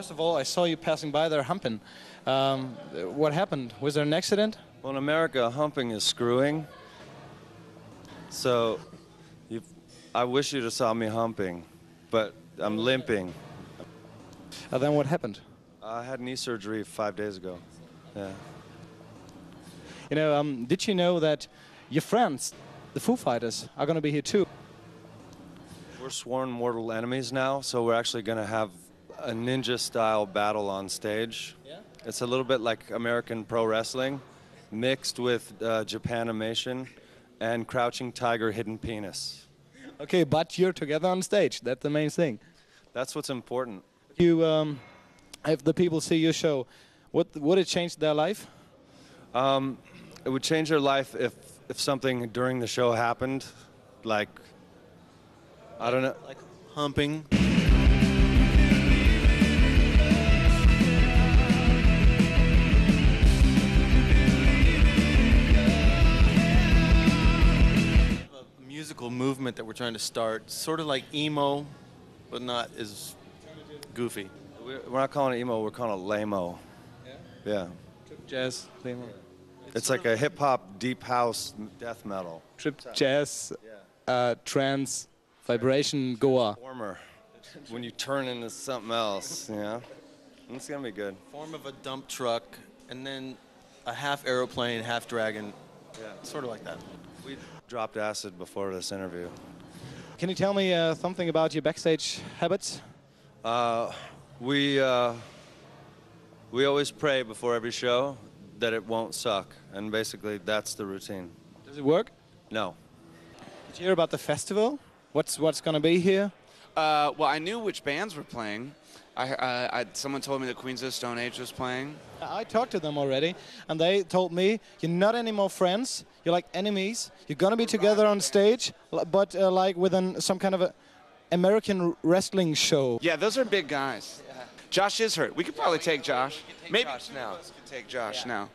First of all, I saw you passing by there humping. Um, what happened? Was there an accident? Well, in America, humping is screwing. So, I wish you'd have saw me humping, but I'm limping. Uh, then what happened? I had knee surgery five days ago. Yeah. You know, um, did you know that your friends, the Foo Fighters, are going to be here too? We're sworn mortal enemies now, so we're actually going to have a ninja-style battle on stage. Yeah. It's a little bit like American pro wrestling, mixed with uh, Japanimation and Crouching Tiger, Hidden Penis. Okay, but you're together on stage. That's the main thing. That's what's important. You, um, if the people see your show, what would it change their life? Um, it would change their life if if something during the show happened, like I don't know, Like humping. Musical movement that we're trying to start, sort of like emo, but not as goofy. we're we're not calling it emo, we're calling it lamo. Yeah. Trip jazz, It's like a hip hop, deep house, death metal. trip jazz, uh, trance, vibration, goa. Former. When you turn into something else, yeah. It's gonna be good. Form of a dump truck, and then a half aeroplane, half dragon, Yeah. sort of like that. We dropped acid before this interview. Can you tell me uh, something about your backstage habits? Uh, we uh, we always pray before every show that it won't suck, and basically that's the routine. Does it work? No. Did you hear about the festival? What's what's going to be here? Uh, well, I knew which bands were playing. I, uh, I, someone told me the Queens of the Stone Age was playing. I talked to them already, and they told me you're not anymore friends. You're like enemies. You're gonna be together on stage, but uh, like within some kind of a American wrestling show. Yeah, those are big guys. Josh is hurt. We could probably take Josh. Maybe Josh now. Could take Josh now.